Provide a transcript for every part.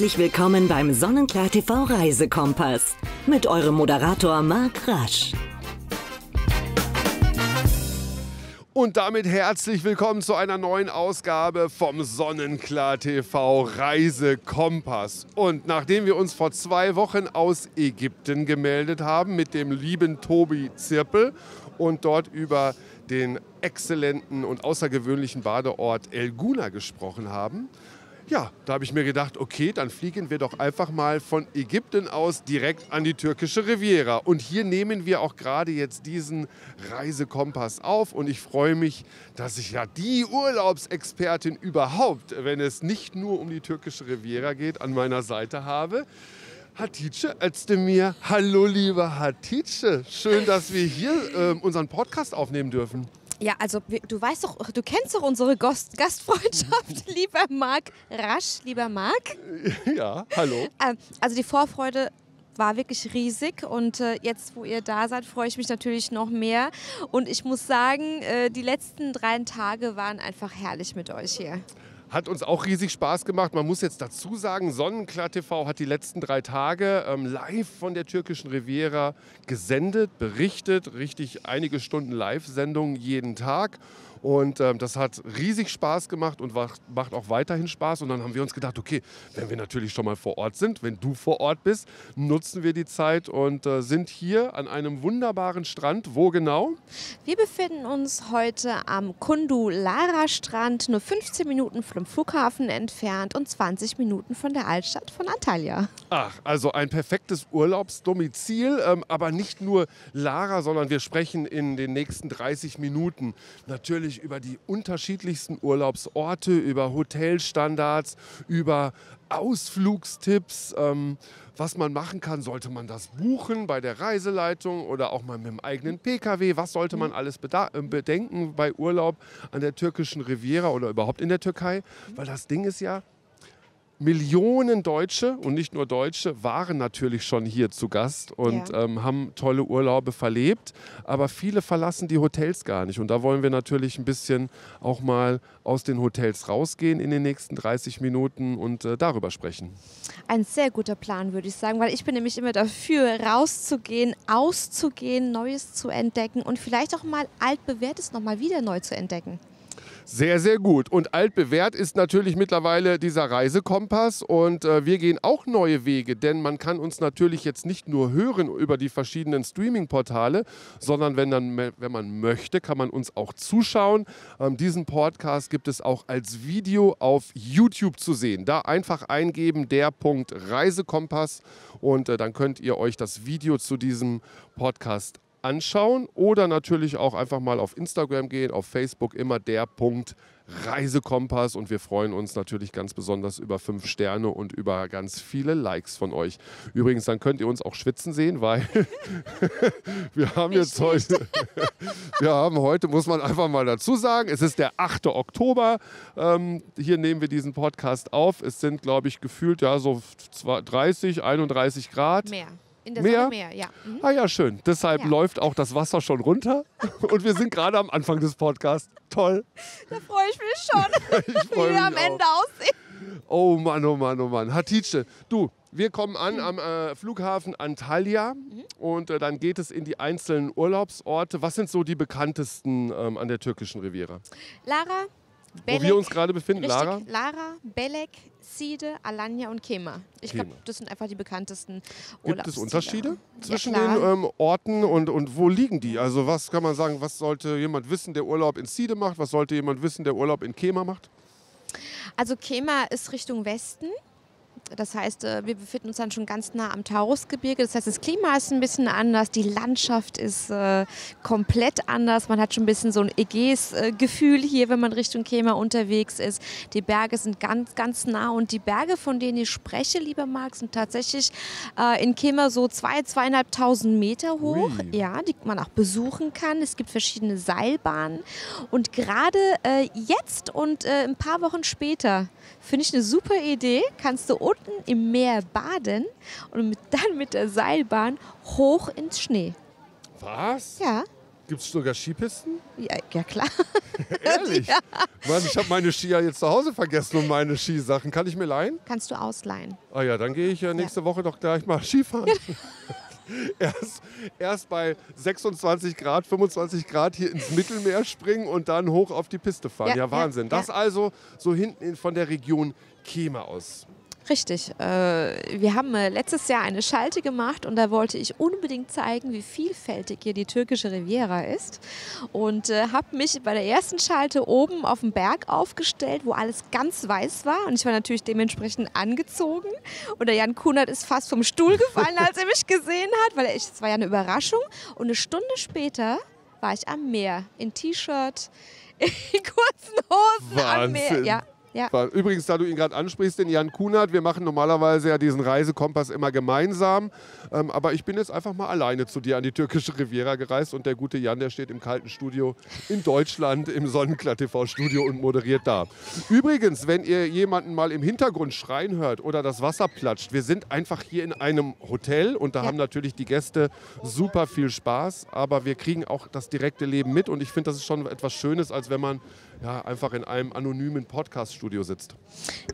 Herzlich willkommen beim Sonnenklar TV Reisekompass mit eurem Moderator Marc Rasch. Und damit herzlich willkommen zu einer neuen Ausgabe vom Sonnenklar TV Reisekompass. Und nachdem wir uns vor zwei Wochen aus Ägypten gemeldet haben mit dem lieben Tobi Zirpel und dort über den exzellenten und außergewöhnlichen Badeort El Guna gesprochen haben, ja, da habe ich mir gedacht, okay, dann fliegen wir doch einfach mal von Ägypten aus direkt an die türkische Riviera. Und hier nehmen wir auch gerade jetzt diesen Reisekompass auf. Und ich freue mich, dass ich ja die Urlaubsexpertin überhaupt, wenn es nicht nur um die türkische Riviera geht, an meiner Seite habe. Hatice Özdemir. Hallo, liebe Hatice. Schön, dass wir hier äh, unseren Podcast aufnehmen dürfen. Ja, also du weißt doch, du kennst doch unsere Gast Gastfreundschaft, lieber Marc Rasch, lieber Marc. Ja, hallo. Ähm, also die Vorfreude war wirklich riesig und äh, jetzt, wo ihr da seid, freue ich mich natürlich noch mehr. Und ich muss sagen, äh, die letzten drei Tage waren einfach herrlich mit euch hier. Hat uns auch riesig Spaß gemacht. Man muss jetzt dazu sagen, Sonnenklar TV hat die letzten drei Tage ähm, live von der türkischen Riviera gesendet, berichtet. Richtig einige Stunden Live-Sendung jeden Tag. Und ähm, das hat riesig Spaß gemacht und macht auch weiterhin Spaß. Und dann haben wir uns gedacht, okay, wenn wir natürlich schon mal vor Ort sind, wenn du vor Ort bist, nutzen wir die Zeit und äh, sind hier an einem wunderbaren Strand. Wo genau? Wir befinden uns heute am Kundu-Lara-Strand, nur 15 Minuten vom Flughafen entfernt und 20 Minuten von der Altstadt von Antalya. Ach, also ein perfektes Urlaubsdomizil, ähm, aber nicht nur Lara, sondern wir sprechen in den nächsten 30 Minuten natürlich natürlich über die unterschiedlichsten Urlaubsorte, über Hotelstandards, über Ausflugstipps, ähm, was man machen kann. Sollte man das buchen bei der Reiseleitung oder auch mal mit dem eigenen Pkw? Was sollte man alles äh, bedenken bei Urlaub an der türkischen Riviera oder überhaupt in der Türkei? Weil das Ding ist ja, Millionen Deutsche und nicht nur Deutsche waren natürlich schon hier zu Gast und ja. ähm, haben tolle Urlaube verlebt, aber viele verlassen die Hotels gar nicht. Und da wollen wir natürlich ein bisschen auch mal aus den Hotels rausgehen in den nächsten 30 Minuten und äh, darüber sprechen. Ein sehr guter Plan, würde ich sagen, weil ich bin nämlich immer dafür, rauszugehen, auszugehen, Neues zu entdecken und vielleicht auch mal altbewährtes nochmal wieder neu zu entdecken. Sehr, sehr gut. Und altbewährt ist natürlich mittlerweile dieser Reisekompass und äh, wir gehen auch neue Wege, denn man kann uns natürlich jetzt nicht nur hören über die verschiedenen Streaming-Portale, sondern wenn, dann, wenn man möchte, kann man uns auch zuschauen. Ähm, diesen Podcast gibt es auch als Video auf YouTube zu sehen. Da einfach eingeben, der Punkt Reisekompass und äh, dann könnt ihr euch das Video zu diesem Podcast anschauen oder natürlich auch einfach mal auf Instagram gehen, auf Facebook immer der Punkt Reisekompass und wir freuen uns natürlich ganz besonders über fünf Sterne und über ganz viele Likes von euch. Übrigens, dann könnt ihr uns auch schwitzen sehen, weil wir haben jetzt heute, wir haben heute, muss man einfach mal dazu sagen, es ist der 8. Oktober. Ähm, hier nehmen wir diesen Podcast auf. Es sind, glaube ich, gefühlt ja so 30, 31 Grad. Mehr. In der Meer? Sonne mehr, ja. Mhm. Ah ja, schön. Deshalb ja. läuft auch das Wasser schon runter. Und wir sind gerade am Anfang des Podcasts. Toll. Da freue ich mich schon, ich wie wir am auch. Ende aussehen. Oh Mann, oh Mann, oh Mann. Hatice, du, wir kommen an mhm. am äh, Flughafen Antalya mhm. und äh, dann geht es in die einzelnen Urlaubsorte. Was sind so die bekanntesten ähm, an der türkischen Riviera? Lara, Belek, Wo wir uns gerade befinden, richtig, Lara? Lara, Belek, Side, Alanya und Kema. Ich glaube, das sind einfach die bekanntesten Gibt es Unterschiede zwischen ja, den ähm, Orten und, und wo liegen die? Also was kann man sagen, was sollte jemand wissen, der Urlaub in Side macht? Was sollte jemand wissen, der Urlaub in Kema macht? Also Kema ist Richtung Westen. Das heißt, äh, wir befinden uns dann schon ganz nah am Taurusgebirge. Das heißt, das Klima ist ein bisschen anders, die Landschaft ist äh, komplett anders. Man hat schon ein bisschen so ein Ägäis-Gefühl hier, wenn man Richtung Kema unterwegs ist. Die Berge sind ganz, ganz nah und die Berge, von denen ich spreche, lieber Marc, sind tatsächlich äh, in Kema so zwei, zweieinhalbtausend Meter hoch, Ui. ja, die man auch besuchen kann. Es gibt verschiedene Seilbahnen und gerade äh, jetzt und äh, ein paar Wochen später finde ich eine super Idee. Kannst du unten im Meer baden und mit, dann mit der Seilbahn hoch ins Schnee. Was? Ja. Gibt es sogar Skipisten? Ja, ja klar. Ehrlich? Mann, ich habe meine Skier jetzt zu Hause vergessen und meine Skisachen. Kann ich mir leihen? Kannst du ausleihen. Ah ja, dann gehe ich ja nächste Woche doch gleich mal Skifahren. erst, erst bei 26 Grad, 25 Grad hier ins Mittelmeer springen und dann hoch auf die Piste fahren. Ja, Ja, Wahnsinn. ja, das also so hinten in- von der Region Kema aus. Richtig. Äh, wir haben äh, letztes Jahr eine Schalte gemacht und da wollte ich unbedingt zeigen, wie vielfältig hier die türkische Riviera ist. Und äh, habe mich bei der ersten Schalte oben auf dem Berg aufgestellt, wo alles ganz weiß war. Und ich war natürlich dementsprechend angezogen. Und der Jan Kunert ist fast vom Stuhl gefallen, als er mich gesehen hat, weil es war ja eine Überraschung. Und eine Stunde später war ich am Meer in T-Shirt, in kurzen Hosen am Meer. Wahnsinn. Ja, ja. Übrigens, da du ihn gerade ansprichst, den Jan Kunert, wir machen normalerweise ja diesen Reisekompass immer gemeinsam. Ähm, aber ich bin jetzt einfach mal alleine zu dir an die türkische Riviera gereist und der gute Jan, der steht im kalten Studio in Deutschland im Sonnenklar TV-Studio und moderiert da. Übrigens, wenn ihr jemanden mal im Hintergrund schreien hört oder das Wasser platscht, wir sind einfach hier in einem Hotel und da Ja. haben natürlich die Gäste super viel Spaß, aber wir kriegen auch das direkte Leben mit und ich finde, das ist schon etwas Schönes, als wenn man ja, einfach in einem anonymen Podcast-Studio sitzt.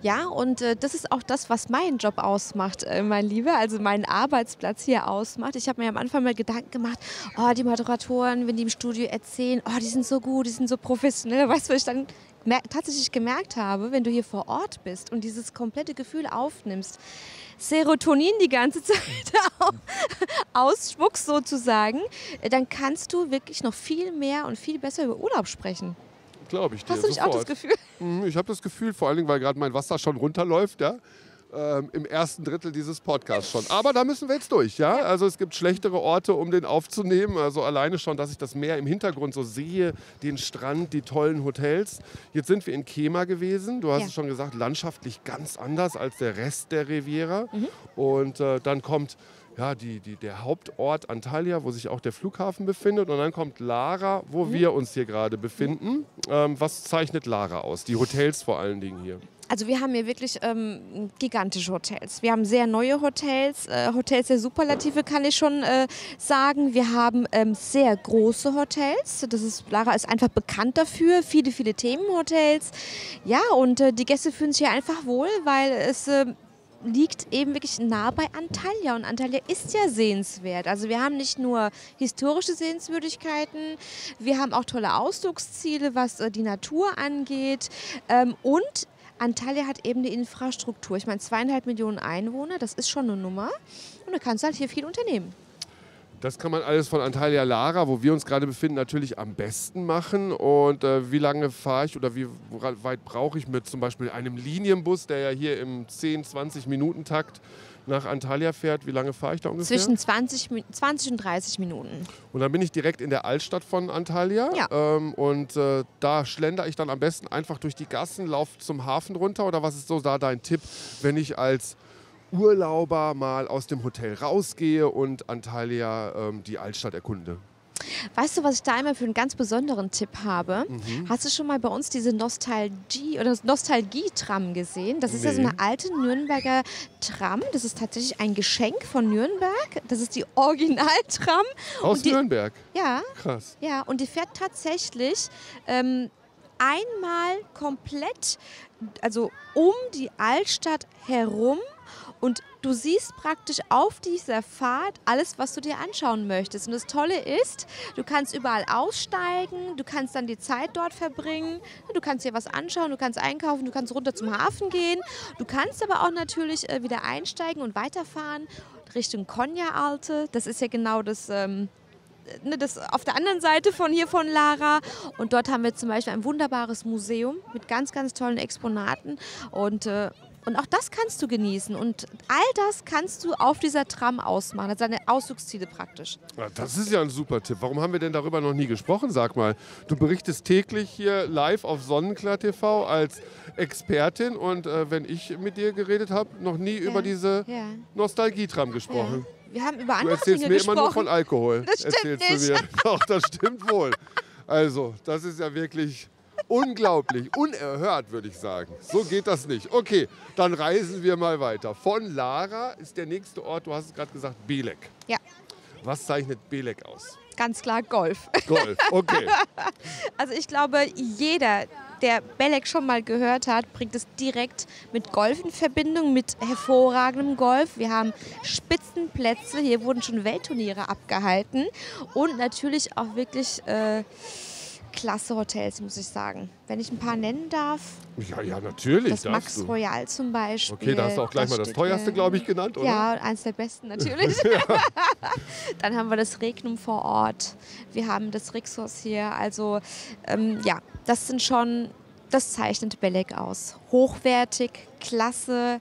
Ja, und äh, das ist auch das, was meinen Job ausmacht, äh, mein Lieber, also meinen Arbeitsplatz hier ausmacht. Ich habe mir am Anfang mal Gedanken gemacht, oh, die Moderatoren, wenn die im Studio erzählen, oh, die sind so gut, die sind so professionell. Weißt du, was ich dann tatsächlich gemerkt habe, wenn du hier vor Ort bist und dieses komplette Gefühl aufnimmst, Serotonin die ganze Zeit au- ausspuckst sozusagen, äh, dann kannst du wirklich noch viel mehr und viel besser über Urlaub sprechen. Glaube ich dir. Hast du nicht auch das sofort. Gefühl? Mhm, Ich habe das Gefühl, vor allen Dingen, weil gerade mein Wasser schon runterläuft, ja. Ähm, Im ersten Drittel dieses Podcasts schon. Aber da müssen wir jetzt durch, ja. Also es gibt schlechtere Orte, um den aufzunehmen. Also alleine schon, dass ich das Meer im Hintergrund so sehe, den Strand, die tollen Hotels. Jetzt sind wir in Kema gewesen. Du hast Ja. es schon gesagt, landschaftlich ganz anders als der Rest der Riviera. Mhm. Und äh, dann kommt ja, die, die, der Hauptort Antalya, wo sich auch der Flughafen befindet. Und dann kommt Lara, wo Mhm. wir uns hier gerade befinden. Ähm, was zeichnet Lara aus? Die Hotels vor allen Dingen hier. Also wir haben hier wirklich ähm, gigantische Hotels. Wir haben sehr neue Hotels, äh, Hotels der Superlative kann ich schon äh, sagen. Wir haben ähm, sehr große Hotels. Das ist, Lara ist einfach bekannt dafür. Viele, viele Themenhotels. Ja, und äh, die Gäste fühlen sich hier einfach wohl, weil es äh, liegt eben wirklich nah bei Antalya und Antalya ist ja sehenswert. Also wir haben nicht nur historische Sehenswürdigkeiten, wir haben auch tolle Ausflugsziele, was äh, die Natur angeht ähm, und Antalya hat eben die Infrastruktur. Ich meine, zweieinhalb Millionen Einwohner, das ist schon eine Nummer. Und da kannst du halt hier viel unternehmen. Das kann man alles von Antalya Lara, wo wir uns gerade befinden, natürlich am besten machen. Und äh, wie lange fahre ich oder wie weit brauche ich mit zum Beispiel einem Linienbus, der ja hier im 10, 20 Minuten Takt nach Antalya fährt? Wie lange fahre ich da ungefähr? Zwischen 20, Mi- 20 und 30 Minuten. Und dann bin ich direkt in der Altstadt von Antalya. Ja. Ähm, und äh, da schlender ich dann am besten einfach durch die Gassen, laufe zum Hafen runter. Oder was ist so da dein Tipp, wenn ich als Urlauber mal aus dem Hotel rausgehe und Antalya ähm, die Altstadt erkunde? Weißt du, was ich da einmal für einen ganz besonderen Tipp habe? Mhm. Hast du schon mal bei uns diese Nostalgie oder Nostalgie-Tram gesehen? Das ist ja so Nee. eine alte Nürnberger Tram. Das ist tatsächlich ein Geschenk von Nürnberg. Das ist die Original-Tram. Aus die- Nürnberg. Ja, Krass. ja, und die fährt tatsächlich ähm, einmal komplett, also um die Altstadt herum. Und du siehst praktisch auf dieser Fahrt alles, was du dir anschauen möchtest. Und das Tolle ist, du kannst überall aussteigen, du kannst dann die Zeit dort verbringen, du kannst dir was anschauen, du kannst einkaufen, du kannst runter zum Hafen gehen. Du kannst aber auch natürlich äh, wieder einsteigen und weiterfahren Richtung Konya Alte. Das ist ja genau das. Ähm, ne, das auf der anderen Seite von hier von Lara. Und dort haben wir zum Beispiel ein wunderbares Museum mit ganz, ganz tollen Exponaten. Und, äh, und auch das kannst du genießen. Und all das kannst du auf dieser Tram ausmachen. Das sind deine Ausflugsziele praktisch. Ja, das ist ja ein super Tipp. Warum haben wir denn darüber noch nie gesprochen? Sag mal, du berichtest täglich hier live auf Sonnenklar TV als Expertin und äh, wenn ich mit dir geredet habe, noch nie über diese Ja. Nostalgietram gesprochen. Wir haben über Du andere erzählst Dinge mir immer nur von gesprochen. Alkohol. Das stimmt erzählst du mir. Doch, das stimmt wohl. Also, das ist ja wirklich unglaublich, unerhört, würde ich sagen. So geht das nicht. Okay, dann reisen wir mal weiter. Von Lara ist der nächste Ort, du hast es gerade gesagt, Belek. Ja. Was zeichnet Belek aus? Ganz klar Golf. Golf, okay. Also ich glaube, jeder, der Belek schon mal gehört hat, bringt es direkt mit Golf in Verbindung, mit hervorragendem Golf. Wir haben Spitzenplätze, hier wurden schon Weltturniere abgehalten und natürlich auch wirklich äh, klasse Hotels, muss ich sagen. Wenn ich ein paar nennen darf. Ja, ja, natürlich. Das Max du. Royal zum Beispiel. Okay, da hast du auch gleich mal das teuerste, äh, glaube ich, genannt, oder? Ja, eins der besten natürlich. Dann haben wir das Regnum vor Ort. Wir haben das Rixos hier. Also ähm, ja, das sind schon, das zeichnet Belek aus. Hochwertig, klasse,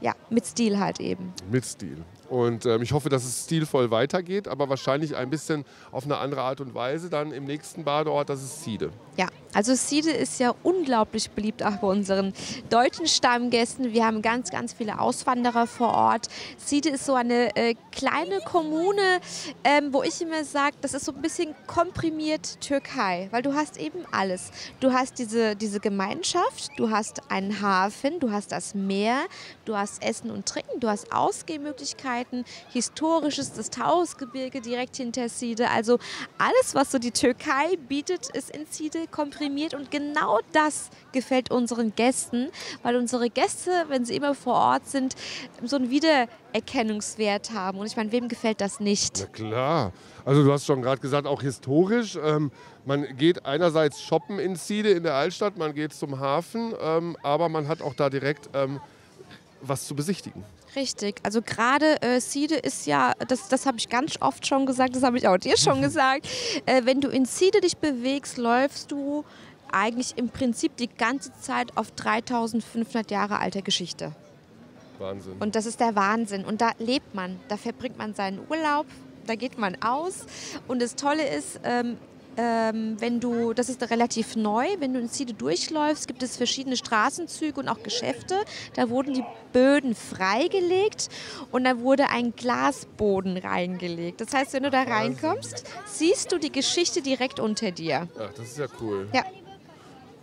ja, mit Stil halt eben. Mit Stil. Und ähm, ich hoffe, dass es stilvoll weitergeht, aber wahrscheinlich ein bisschen auf eine andere Art und Weise dann im nächsten Badeort, das ist Siede. Ja, also Siede ist ja unglaublich beliebt auch bei unseren deutschen Stammgästen. Wir haben ganz, ganz viele Auswanderer vor Ort. Siede ist so eine äh, kleine Kommune, ähm, wo ich immer sage, das ist so ein bisschen komprimiert Türkei, weil du hast eben alles. Du hast diese, diese Gemeinschaft, du hast einen Hafen, du hast das Meer, du hast Essen und Trinken, du hast Ausgehmöglichkeiten, historisches, das Taurusgebirge direkt hinter Siede. Also alles, was so die Türkei bietet, ist in Siede komprimiert und genau das gefällt unseren Gästen, weil unsere Gäste, wenn sie immer vor Ort sind, so einen Wiedererkennungswert haben. Und ich meine, wem gefällt das nicht? Na klar. Also du hast schon gerade gesagt, auch historisch. Ähm, man geht einerseits shoppen in Siede in der Altstadt, man geht zum Hafen, ähm, aber man hat auch da direkt ähm, was zu besichtigen. Richtig, also gerade äh, Siede ist ja, das, das habe ich ganz oft schon gesagt, das habe ich auch dir schon gesagt, äh, wenn du in Siede dich bewegst, läufst du eigentlich im Prinzip die ganze Zeit auf 3500 Jahre alter Geschichte. Wahnsinn. Und das ist der Wahnsinn. Und da lebt man, da verbringt man seinen Urlaub, da geht man aus. Und das Tolle ist, ähm, ähm, wenn du, das ist relativ neu, wenn du in Siede durchläufst, gibt es verschiedene Straßenzüge und auch Geschäfte. Da wurden die Böden freigelegt und da wurde ein Glasboden reingelegt. Das heißt, wenn du da reinkommst, siehst du die Geschichte direkt unter dir. Ach, das ist ja cool. Ja.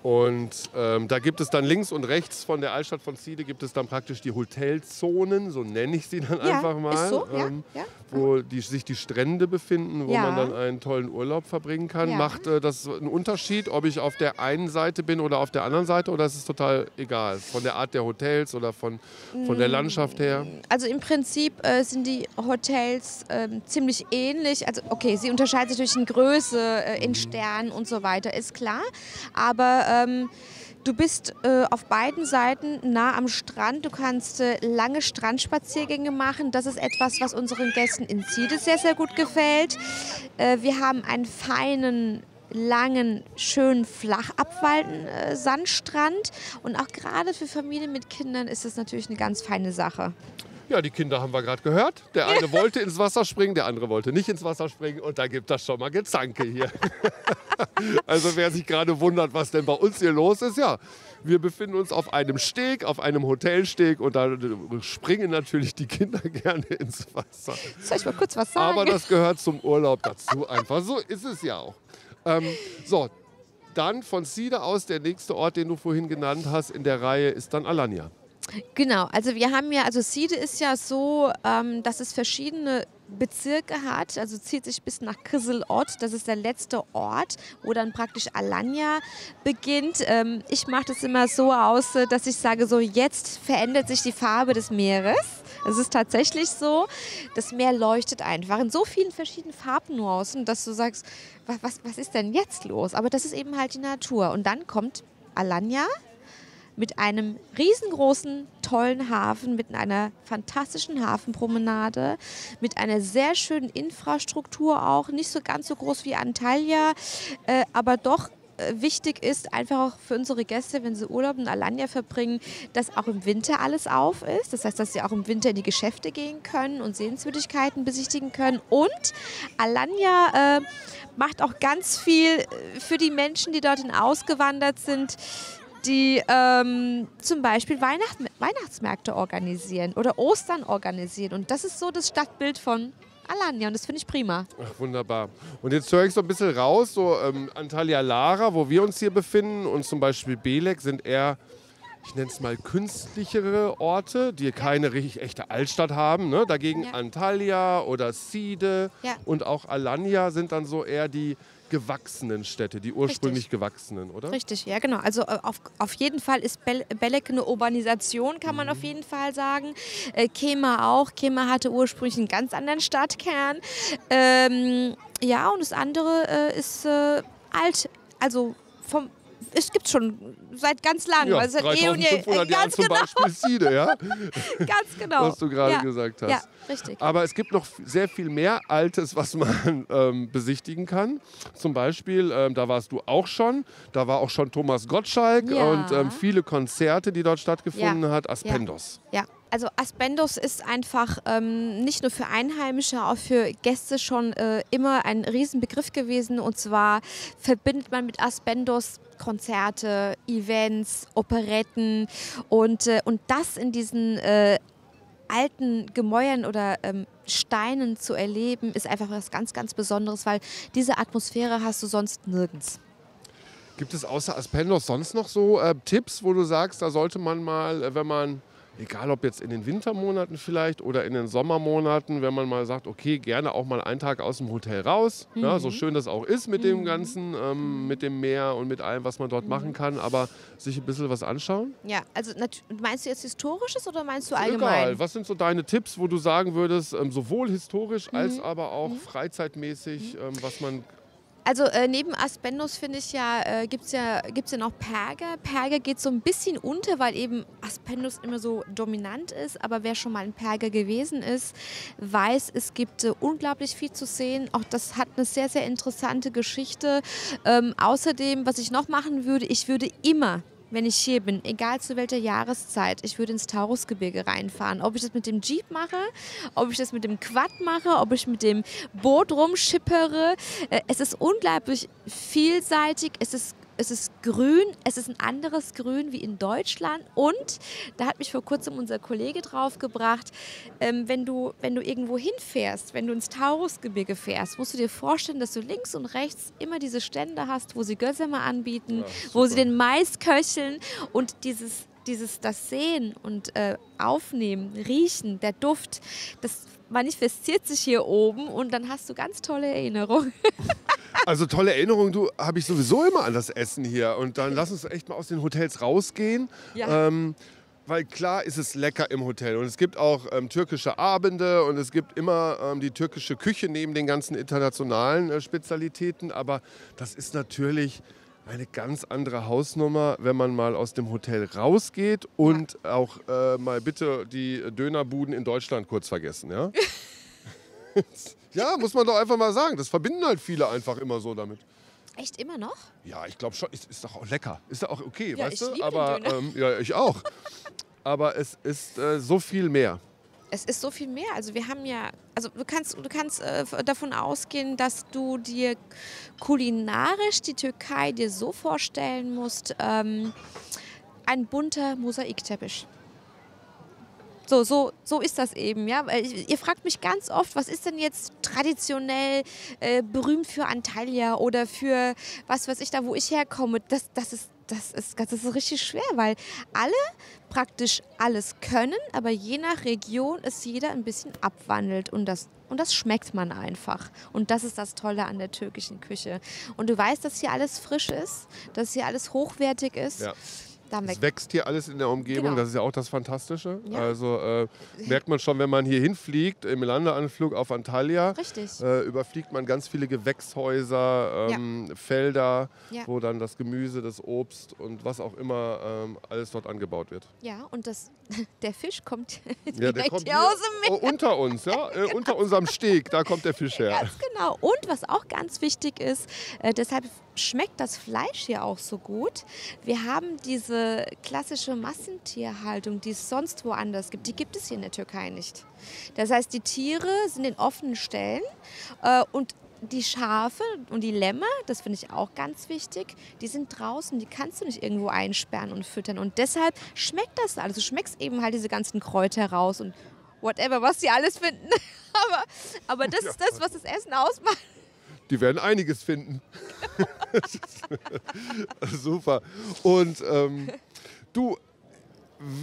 Und ähm, da gibt es dann links und rechts von der Altstadt von Siede gibt es dann praktisch die Hotelzonen, so nenne ich sie dann Ja, einfach mal, so, ja, ähm, ja. wo die, sich die Strände befinden, wo Ja. man dann einen tollen Urlaub verbringen kann. Ja. Macht äh, das einen Unterschied, ob ich auf der einen Seite bin oder auf der anderen Seite oder ist es total egal? Von der Art der Hotels oder von, von Mm. der Landschaft her? Also im Prinzip äh, sind die Hotels ähm, ziemlich ähnlich. Also okay, sie unterscheiden sich durch in Größe, äh, in Sternen und so weiter, ist klar. Aber ähm, du bist äh, auf beiden Seiten nah am Strand. Du kannst äh, lange Strandspaziergänge machen. Das ist etwas, was unseren Gästen in Siede sehr, sehr gut gefällt. Äh, wir haben einen feinen langen, schönen, flach abwalten äh, Sandstrand. Und auch gerade für Familien mit Kindern ist das natürlich eine ganz feine Sache. Ja, die Kinder haben wir gerade gehört. Der eine wollte ins Wasser springen, der andere wollte nicht ins Wasser springen und da gibt das schon mal Gezanke hier. also wer sich gerade wundert, was denn bei uns hier los ist, ja, wir befinden uns auf einem Steg, auf einem Hotelsteg und da springen natürlich die Kinder gerne ins Wasser. Soll ich mal kurz was sagen? Aber das gehört zum Urlaub dazu einfach. So ist es ja auch. Ähm, so, dann von Sida aus der nächste Ort, den du vorhin genannt hast in der Reihe, ist dann Alanya. Genau, also wir haben ja, also Siede ist ja so, ähm, dass es verschiedene Bezirke hat, also zieht sich bis nach Kriselort, das ist der letzte Ort, wo dann praktisch Alanya beginnt. Ähm, ich mache das immer so aus, äh, dass ich sage, so jetzt verändert sich die Farbe des Meeres. Es ist tatsächlich so, das Meer leuchtet einfach in so vielen verschiedenen Farbnuancen, dass du sagst, was, was, was ist denn jetzt los? Aber das ist eben halt die Natur. Und dann kommt Alanya, mit einem riesengroßen, tollen Hafen, mit einer fantastischen Hafenpromenade, mit einer sehr schönen Infrastruktur auch, nicht so ganz so groß wie Antalya, äh, aber doch äh, wichtig ist einfach auch für unsere Gäste, wenn sie Urlaub in Alanya verbringen, dass auch im Winter alles auf ist. Das heißt, dass sie auch im Winter in die Geschäfte gehen können und Sehenswürdigkeiten besichtigen können. Und Alanya äh, macht auch ganz viel äh, für die Menschen, die dorthin ausgewandert sind die ähm, zum Beispiel Weihnacht Weihnachtsmärkte organisieren oder Ostern organisieren. Und das ist so das Stadtbild von Alanya und das finde ich prima. Ach, wunderbar. Und jetzt höre ich so ein bisschen raus, so ähm, Antalya Lara, wo wir uns hier befinden und zum Beispiel Belek sind eher ich nenne es mal künstlichere Orte, die keine richtig echte Altstadt haben. Ne? Dagegen Ja. Antalya oder Side Ja. und auch Alanya sind dann so eher die gewachsenen Städte, die ursprünglich gewachsenen, oder? Richtig, ja genau. Also äh, auf, auf jeden Fall ist Bel Belek eine Urbanisation, kann man auf jeden Fall sagen. Äh, Kema auch. Kema hatte ursprünglich einen ganz anderen Stadtkern. Ähm, ja, und das andere äh, ist äh, alt, also vom es gibt schon seit ganz langem. Ja, also seit eh und je. 3500 Äh, Jahren ganz zum genau, Beispiel Side, ja? ganz genau. was du gerade ja. gesagt hast. Ja, richtig. Aber es gibt noch sehr viel mehr Altes, was man ähm, besichtigen kann. Zum Beispiel, ähm, da warst du auch schon, da war auch schon Thomas Gottschalk Ja. und ähm, viele Konzerte, die dort stattgefunden hat, Aspendos. Ja, also Aspendos ist einfach ähm, nicht nur für Einheimische, auch für Gäste schon äh, immer ein Riesenbegriff gewesen. Und zwar verbindet man mit Aspendos Konzerte, Events, Operetten und, äh, und das in diesen äh, alten Gemäuern oder ähm, Steinen zu erleben, ist einfach was ganz, ganz Besonderes, weil diese Atmosphäre hast du sonst nirgends. Gibt es außer Aspendos sonst noch so äh, Tipps, wo du sagst, da sollte man mal, äh, wenn man, egal ob jetzt in den Wintermonaten vielleicht oder in den Sommermonaten, wenn man mal sagt, okay, gerne auch mal einen Tag aus dem Hotel raus, ja, so schön das auch ist mit dem Ganzen, ähm, mit dem Meer und mit allem, was man dort machen kann, aber sich ein bisschen was anschauen? Ja, also meinst du jetzt Historisches oder meinst du allgemein? Egal, was sind so deine Tipps, wo du sagen würdest, ähm, sowohl historisch als aber auch freizeitmäßig, ähm, was man Also äh, neben Aspendos finde ich ja, äh, gibt es ja, gibt's ja noch Perger. Perger geht so ein bisschen unter, weil eben Aspendos immer so dominant ist. Aber wer schon mal in Perger gewesen ist, weiß, es gibt äh, unglaublich viel zu sehen. Auch das hat eine sehr, sehr interessante Geschichte. Ähm, außerdem, was ich noch machen würde, ich würde immer wenn ich hier bin, egal zu welcher Jahreszeit, ich würde ins Taurusgebirge reinfahren. Ob ich das mit dem Jeep mache, ob ich das mit dem Quad mache, ob ich mit dem Boot rumschippere. Äh, Es ist unglaublich vielseitig, es ist, es ist grün, es ist ein anderes Grün wie in Deutschland und da hat mich vor kurzem unser Kollege draufgebracht, ähm, wenn, du, wenn du irgendwo hinfährst, wenn du ins Taurusgebirge fährst, musst du dir vorstellen, dass du links und rechts immer diese Stände hast, wo sie Gössämer anbieten, wo sie den Mais köcheln und dieses dieses das Sehen und äh, Aufnehmen, Riechen, der Duft, das manifestiert sich hier oben und dann hast du ganz tolle Erinnerungen. Also tolle Erinnerung, du habe ich sowieso immer an das Essen hier. Und dann lass uns echt mal aus den Hotels rausgehen. Ja. Ähm, weil klar ist es lecker im Hotel. Und es gibt auch ähm, türkische Abende und es gibt immer ähm, die türkische Küche neben den ganzen internationalen äh, Spezialitäten. Aber das ist natürlich eine ganz andere Hausnummer, wenn man mal aus dem Hotel rausgeht und auch äh, mal bitte die Dönerbuden in Deutschland kurz vergessen. Ja? ja, muss man doch einfach mal sagen. Das verbinden halt viele einfach immer so damit. Echt immer noch? Ja, ich glaube schon. Ist, ist doch auch lecker. Ist doch auch okay, Ja, weißt du? Aber ähm, ja, ich auch. Aber es ist äh, so viel mehr. Es ist so viel mehr. Also wir haben ja, also du kannst, du kannst äh, davon ausgehen, dass du dir kulinarisch die Türkei dir so vorstellen musst, ähm, ein bunter Mosaikteppich. So, so, so ist das eben, ja. Ihr fragt mich ganz oft, was ist denn jetzt traditionell äh, berühmt für Antalya oder für was weiß ich da, wo ich herkomme. Das, das, ist, das, ist, das ist richtig schwer, weil alle praktisch alles können, aber je nach Region ist jeder ein bisschen abwandelt und das und das schmeckt man einfach. Und das ist das Tolle an der türkischen Küche. Und du weißt, dass hier alles frisch ist, dass hier alles hochwertig ist. Ja. Es wächst hier alles in der Umgebung, Genau. das ist ja auch das Fantastische. Ja. Also äh, merkt man schon, wenn man hier hinfliegt, im Landeanflug auf Antalya, äh, überfliegt man ganz viele Gewächshäuser, ähm, Felder, Ja. wo dann das Gemüse, das Obst und was auch immer ähm, alles dort angebaut wird. Ja, und das, der Fisch kommt Ja, direkt kommt hier aus dem Meer. unter uns, ja, äh, unter unserem Steg, da kommt der Fisch her. Ganz genau. Und was auch ganz wichtig ist, äh, deshalb schmeckt das Fleisch hier auch so gut. Wir haben diese klassische Massentierhaltung, die es sonst woanders gibt. Die gibt es hier in der Türkei nicht. Das heißt, die Tiere sind in offenen Stellen äh, und die Schafe und die Lämmer, das finde ich auch ganz wichtig, die sind draußen, die kannst du nicht irgendwo einsperren und füttern. Und deshalb schmeckt das alles. Du schmeckst eben halt diese ganzen Kräuter raus und whatever, was sie alles finden. aber, aber das ist das, was das Essen ausmacht. Die werden einiges finden. Super. Und ähm, du,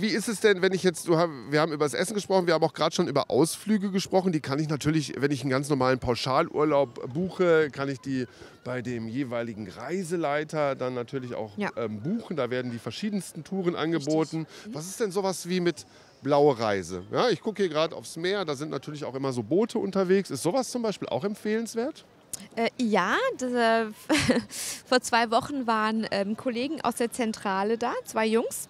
Wie ist es denn, wenn ich jetzt, du wir haben über das Essen gesprochen, wir haben auch gerade schon über Ausflüge gesprochen. Die kann ich natürlich, wenn ich einen ganz normalen Pauschalurlaub buche, kann ich die bei dem jeweiligen Reiseleiter dann natürlich auch Ja. ähm, buchen. Da werden die verschiedensten Touren angeboten. Was ist denn sowas wie mit blaue Reise? Ja, ich gucke hier gerade aufs Meer, da sind natürlich auch immer so Boote unterwegs. Ist sowas zum Beispiel auch empfehlenswert? Äh, ja, das, äh, vor zwei Wochen waren ähm, Kollegen aus der Zentrale da, zwei Jungs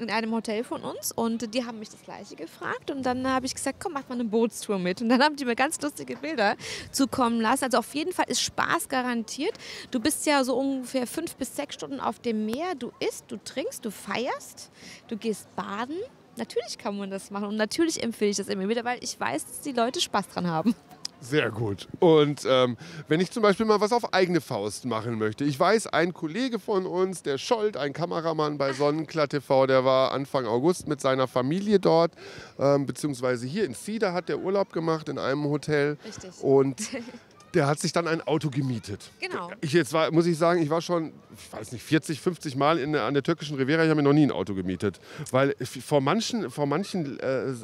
in einem Hotel von uns und die haben mich das gleiche gefragt und dann habe ich gesagt, komm, mach mal eine Bootstour mit und dann haben die mir ganz lustige Bilder zukommen lassen. Also auf jeden Fall ist Spaß garantiert. Du bist ja so ungefähr fünf bis sechs Stunden auf dem Meer, du isst, du trinkst, du feierst, du gehst baden. Natürlich kann man das machen und natürlich empfehle ich das immer wieder, weil ich weiß, dass die Leute Spaß dran haben. Sehr gut. Und ähm, wenn ich zum Beispiel mal was auf eigene Faust machen möchte. Ich weiß, ein Kollege von uns, der Scholt, ein Kameramann bei Sonnenklar TV, der war Anfang August mit seiner Familie dort, ähm, beziehungsweise hier in Cedar hat der Urlaub gemacht in einem Hotel. Richtig. Und der hat sich dann ein Auto gemietet. Genau. Ich jetzt war, muss ich sagen, ich war schon, ich weiß nicht, 40, 50 Mal in, der- an der türkischen Riviera. Ich habe mir noch nie ein Auto gemietet. Weil vor manchen, vor manchen äh,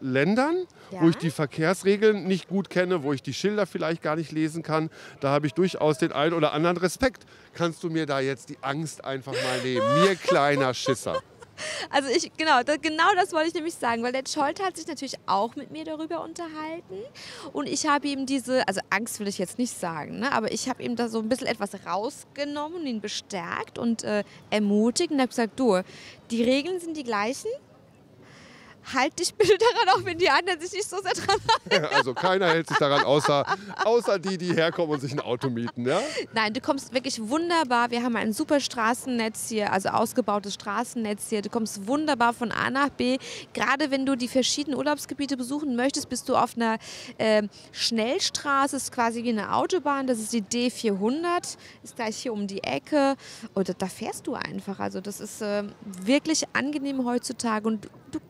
Ländern, wo Ja. ich die Verkehrsregeln nicht gut kenne, wo ich die Schilder vielleicht gar nicht lesen kann, da habe ich durchaus den einen oder anderen Respekt. Kannst du mir da jetzt die Angst einfach mal nehmen? Mir kleiner Schisser. Also ich, genau, da, genau das wollte ich nämlich sagen, weil der Scholt hat sich natürlich auch mit mir darüber unterhalten und ich habe ihm diese, also Angst will ich jetzt nicht sagen, ne, aber ich habe ihm da so ein bisschen etwas rausgenommen ihn bestärkt und äh, ermutigt und habe gesagt, du, die Regeln sind die gleichen, halt dich bitte daran, auch wenn die anderen sich nicht so sehr dran halten. Also keiner hält sich daran, außer, außer die, die herkommen und sich ein Auto mieten. Ja? Nein, du kommst wirklich wunderbar. Wir haben ein super Straßennetz hier, also ausgebautes Straßennetz hier. Du kommst wunderbar von A nach B. Gerade wenn du die verschiedenen Urlaubsgebiete besuchen möchtest, bist du auf einer ähm, Schnellstraße, ist quasi wie eine Autobahn. Das ist die D400, ist gleich hier um die Ecke. Und da fährst du einfach. Also das ist ähm, wirklich angenehm heutzutage und du, du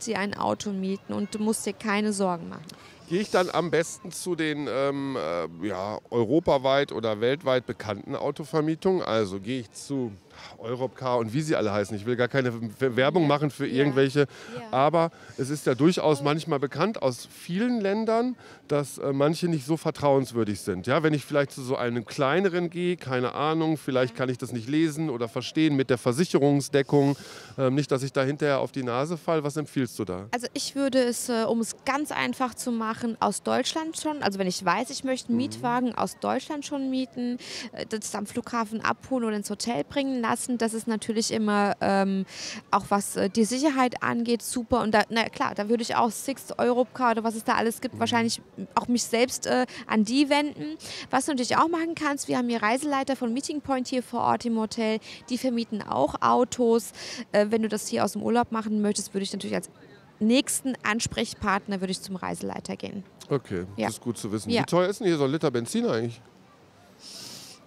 kannst dir ein Auto mieten und du musst dir keine Sorgen machen. Gehe ich dann am besten zu den ähm, äh, ja, europaweit oder weltweit bekannten Autovermietungen? Also gehe ich zu Europcar und wie sie alle heißen. Ich will gar keine Werbung machen für irgendwelche, aber es ist ja durchaus manchmal bekannt aus vielen Ländern, dass äh, manche nicht so vertrauenswürdig sind. Ja, wenn ich vielleicht zu so einem kleineren gehe, keine Ahnung, vielleicht kann ich das nicht lesen oder verstehen mit der Versicherungsdeckung. Ähm, nicht, dass ich da hinterher auf die Nase falle. Was empfiehlst du da? Also ich würde es, äh, um es ganz einfach zu machen, aus Deutschland schon, also wenn ich weiß, ich möchte einen Mietwagen aus Deutschland schon mieten, äh, das am Flughafen abholen oder ins Hotel bringen lassen, das ist natürlich immer ähm, auch was äh, die Sicherheit angeht, super. Und da, na klar, da würde ich auch Six Europcar oder was es da alles gibt, wahrscheinlich auch mich selbst äh, an die wenden. Was du natürlich auch machen kannst, wir haben hier Reiseleiter von Meeting Point hier vor Ort im Hotel, die vermieten auch Autos. Äh, wenn du das hier aus dem Urlaub machen möchtest, würde ich natürlich als nächsten Ansprechpartner würde ich zum Reiseleiter gehen. Okay, Ja. das ist gut zu wissen. Ja. Wie teuer ist denn hier so ein Liter Benzin eigentlich?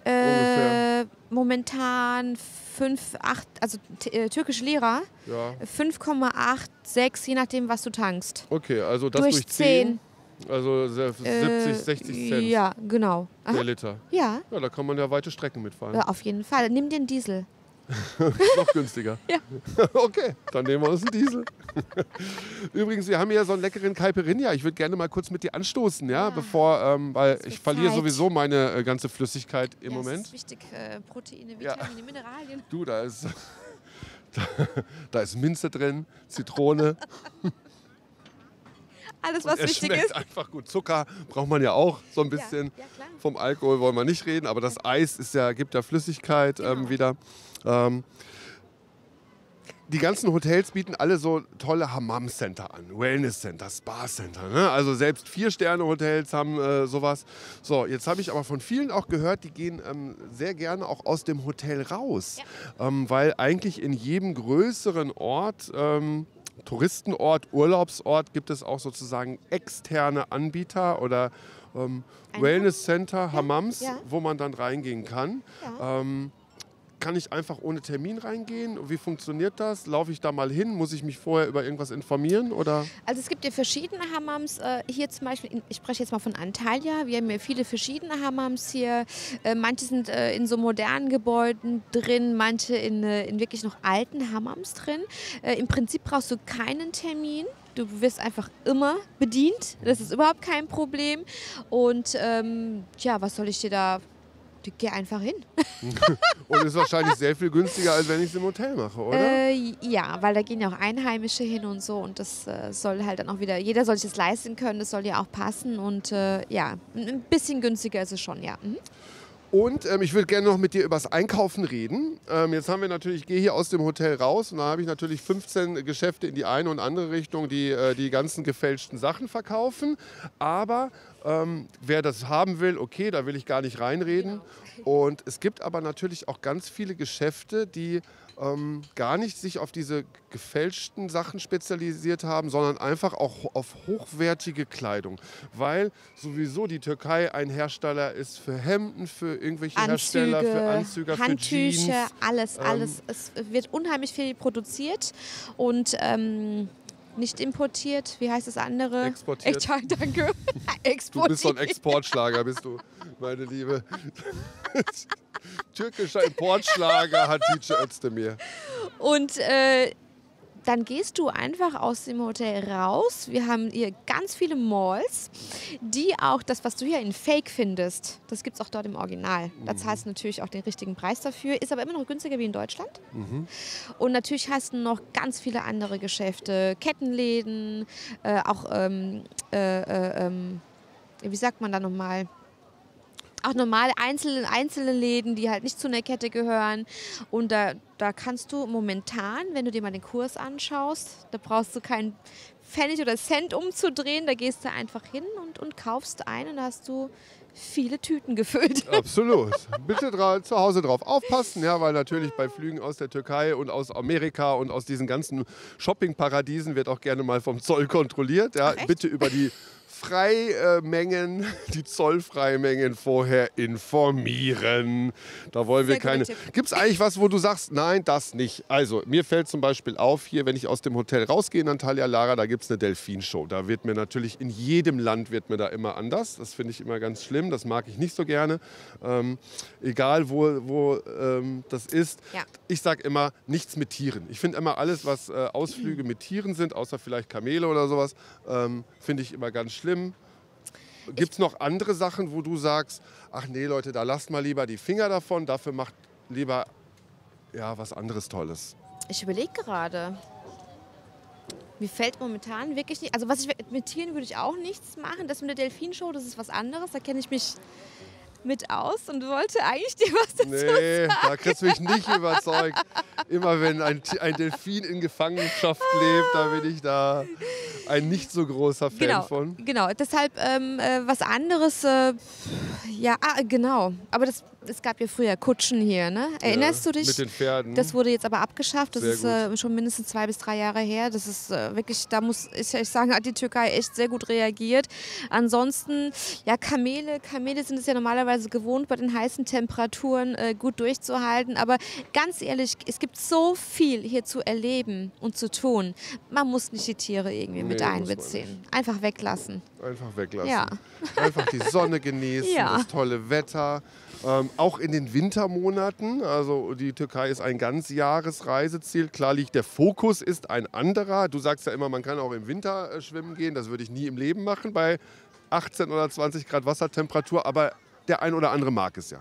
Äh, momentan 5, 8, also äh, türkische Lira, Ja. 5,86, je nachdem, was du tankst. Okay, also das Durch durch 10. 10. Also se- 70, Äh, 60 Cent Ja, genau. Aha. der Liter. Ja, Ja, da kann man ja weite Strecken mitfahren. äh, auf jeden Fall. Nimm den Diesel. Noch günstiger. Ja. okay, dann nehmen wir uns einen Diesel. Übrigens, wir haben hier so einen leckeren Caipirinha. Ich würde gerne mal kurz mit dir anstoßen, ja, bevor, ähm, weil ich verliere Zeit. sowieso meine äh, ganze Flüssigkeit im ja, Das Moment. ist wichtig. Äh, Proteine, Ja. Vitamine, Mineralien. Du, da ist, da, da ist Minze drin, Zitrone. Alles, was es wichtig schmeckt ist. einfach gut. Zucker braucht man ja auch so ein bisschen. Ja, ja. Vom Alkohol wollen wir nicht reden, aber das Eis ist ja, gibt ja Flüssigkeit ähm, Genau. wieder. Ähm, die ganzen Hotels bieten alle so tolle Hammam-Center an, Wellness-Center, Spa-Center. Ne? Also selbst Vier-Sterne-Hotels haben äh, sowas. So, jetzt habe ich aber von vielen auch gehört, die gehen ähm, sehr gerne auch aus dem Hotel raus, ähm, weil eigentlich in jedem größeren Ort ähm, Touristenort, Urlaubsort gibt es auch sozusagen externe Anbieter oder ähm, Ein Wellness Center, Hammams, ja. wo man dann reingehen kann. Ja. Kann ich einfach ohne Termin reingehen? Wie funktioniert das? Laufe ich da mal hin? Muss ich mich vorher über irgendwas informieren? Oder? Also es gibt ja verschiedene Hammams. Äh, hier zum Beispiel, ich spreche jetzt mal von Antalya. Wir haben ja viele verschiedene Hammams hier. Äh, manche sind äh, in so modernen Gebäuden drin, manche in, in wirklich noch alten Hammams drin. Im Prinzip brauchst du keinen Termin. Du wirst einfach immer bedient. Das ist überhaupt kein Problem. Und ähm, ja, was soll ich dir da Geh einfach hin. und ist wahrscheinlich sehr viel günstiger, als wenn ich es im Hotel mache, oder? Äh, ja, weil da gehen ja auch Einheimische hin und so und das äh, soll halt dann auch wieder, jeder soll sich das leisten können, das soll ja auch passen und äh, ja, ein bisschen günstiger ist es schon, ja. Mhm. Und ähm, ich würde gerne noch mit dir über das Einkaufen reden. Ähm, jetzt haben wir natürlich, ich gehe hier aus dem Hotel raus und da habe ich natürlich 15 Geschäfte in die eine und andere Richtung, die äh, die ganzen gefälschten Sachen verkaufen. Aber ähm, wer das haben will, okay, da will ich gar nicht reinreden. Und es gibt aber natürlich auch ganz viele Geschäfte, die ähm, gar nicht sich auf diese gefälschten Sachen spezialisiert haben, sondern einfach auch auf hochwertige Kleidung. Weil sowieso die Türkei ein Hersteller ist für Hemden, für irgendwelche Anzüge, Hersteller, für Anzüge, Handtücher, für Jeans. alles, alles. Ähm, es wird unheimlich viel produziert und ähm, nicht importiert. Wie heißt das andere? Exportiert. Echt, danke. Exportiert. Du bist so ein Exportschlager, bist du, meine Liebe. Türkischer Importschlager hat Tice Özdemir. Und äh, dann gehst du einfach aus dem Hotel raus. Wir haben hier ganz viele Malls, die auch das, was du hier in Fake findest, das gibt es auch dort im Original. Da zahlst du natürlich auch den richtigen Preis dafür, ist aber immer noch günstiger wie in Deutschland. Mhm. Und natürlich hast du noch ganz viele andere Geschäfte, Kettenläden, äh, auch, ähm, äh, äh, ähm, wie sagt man da nochmal? Auch normale einzelne, einzelne Läden, die halt nicht zu einer Kette gehören. Und da, da kannst du momentan, wenn du dir mal den Kurs anschaust, da brauchst du keinen Pfennig oder Cent umzudrehen. Da gehst du einfach hin und, und kaufst ein und da hast du viele Tüten gefüllt. Absolut. Bitte zu Hause drauf aufpassen, ja, weil natürlich bei Flügen aus der Türkei und aus Amerika und aus diesen ganzen Shoppingparadiesen wird auch gerne mal vom Zoll kontrolliert. Ja. Bitte über die Freimengen, die Zollfreimengen vorher informieren. Da wollen wir keine. Gibt es eigentlich was, wo du sagst, nein, das nicht? Also, mir fällt zum Beispiel auf, hier, wenn ich aus dem Hotel rausgehe in Antalya Lara, da gibt es eine Delfinshow. Da wird mir natürlich in jedem Land wird mir da immer anders. Das finde ich immer ganz schlimm. Das mag ich nicht so gerne. Ähm, egal, wo, wo ähm, das ist. Ja. Ich sage immer, nichts mit Tieren. Ich finde immer alles, was äh, Ausflüge mit Tieren sind, außer vielleicht Kamele oder sowas, ähm, finde ich immer ganz schlimm schlimm. Gibt es noch andere Sachen, wo du sagst, ach nee Leute, da lasst mal lieber die Finger davon, dafür macht lieber ja, was anderes Tolles? Ich überlege gerade. Mir fällt momentan wirklich nicht. Also was ich mit Tieren würde ich auch nichts machen. Das mit der Delfinshow, das ist was anderes. Da kenne ich mich mit aus und wollte eigentlich dir was dazu nee, sagen. da kriegst du mich nicht überzeugt. Immer wenn ein, ein Delfin in Gefangenschaft lebt, da bin ich da ein nicht so großer Fan genau, von. Genau, deshalb ähm, äh, was anderes, äh, ja, ah, genau. Aber das, es gab ja früher Kutschen hier, ne? Erinnerst ja, du dich? Mit den Pferden. Das wurde jetzt aber abgeschafft. Das sehr ist äh, schon mindestens zwei bis drei Jahre her. Das ist äh, wirklich, da muss ich, ich sagen, hat die Türkei echt sehr gut reagiert. Ansonsten, ja, Kamele. Kamele sind es ja normalerweise gewohnt, bei den heißen Temperaturen äh, gut durchzuhalten. Aber ganz ehrlich, es gibt so viel hier zu erleben und zu tun. Man muss nicht die Tiere irgendwie nee, mit einbeziehen. Einfach weglassen. Einfach weglassen. Ja. Einfach die Sonne genießen, ja. das tolle Wetter. Ähm, auch in den Wintermonaten, also die Türkei ist ein ganz Jahresreiseziel. Klar liegt der Fokus ist ein anderer. Du sagst ja immer, man kann auch im Winter äh, schwimmen gehen. Das würde ich nie im Leben machen bei 18 oder 20 Grad Wassertemperatur. Aber der ein oder andere mag es ja.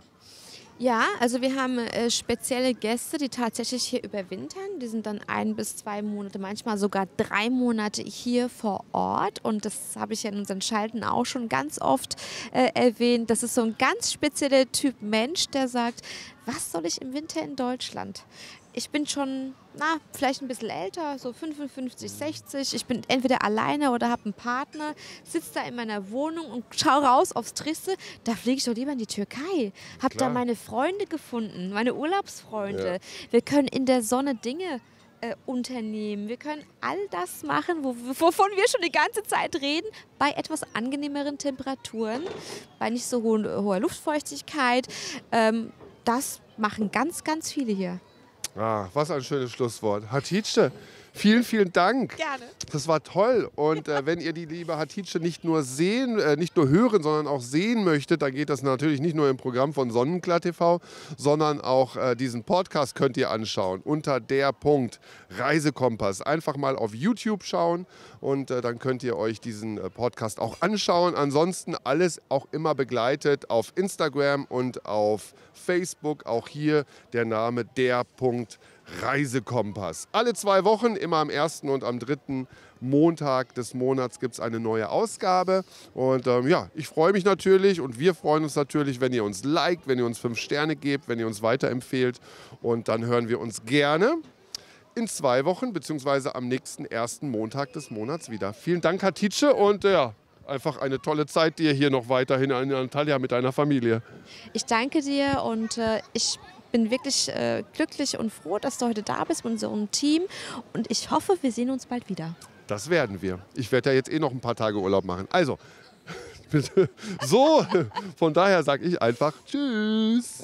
Ja, also wir haben äh, spezielle Gäste, die tatsächlich hier überwintern. Die sind dann ein bis zwei Monate, manchmal sogar drei Monate hier vor Ort. Und das habe ich ja in unseren Schalten auch schon ganz oft äh, erwähnt. Das ist so ein ganz spezieller Typ Mensch, der sagt, was soll ich im Winter in Deutschland? Ich bin schon, na, vielleicht ein bisschen älter, so 55, 60. Ich bin entweder alleine oder habe einen Partner, sitze da in meiner Wohnung und schaue raus aufs Triste. Da fliege ich doch lieber in die Türkei. Habe da meine Freunde gefunden, meine Urlaubsfreunde. Ja. Wir können in der Sonne Dinge äh, unternehmen. Wir können all das machen, wo, wovon wir schon die ganze Zeit reden, bei etwas angenehmeren Temperaturen, bei nicht so hohen, hoher Luftfeuchtigkeit. Ähm, das machen ganz, ganz viele hier. Ah, was ein schönes Schlusswort. Hatice, Vielen, vielen Dank. Gerne. Das war toll. Und äh, wenn ihr die liebe Hatice nicht nur sehen, äh, nicht nur hören, sondern auch sehen möchtet, dann geht das natürlich nicht nur im Programm von Sonnenklar TV, sondern auch äh, diesen Podcast könnt ihr anschauen unter der Punkt Reisekompass. Einfach mal auf YouTube schauen und äh, dann könnt ihr euch diesen äh, Podcast auch anschauen. Ansonsten alles auch immer begleitet auf Instagram und auf Facebook. Auch hier der Name der Punkt Reisekompass. Alle zwei Wochen, immer am ersten und am dritten Montag des Monats gibt es eine neue Ausgabe. Und ähm, ja, ich freue mich natürlich und wir freuen uns natürlich, wenn ihr uns liked, wenn ihr uns fünf Sterne gebt, wenn ihr uns weiterempfehlt. Und dann hören wir uns gerne in zwei Wochen, beziehungsweise am nächsten ersten Montag des Monats wieder. Vielen Dank, Hatice, und ja, einfach eine tolle Zeit dir hier noch weiterhin in Antalya mit deiner Familie. Ich danke dir und äh, ich bin wirklich äh, glücklich und froh, dass du heute da bist mit unserem Team und ich hoffe, wir sehen uns bald wieder. Das werden wir. Ich werde ja jetzt eh noch ein paar Tage Urlaub machen. Also, so, von daher sage ich einfach Tschüss.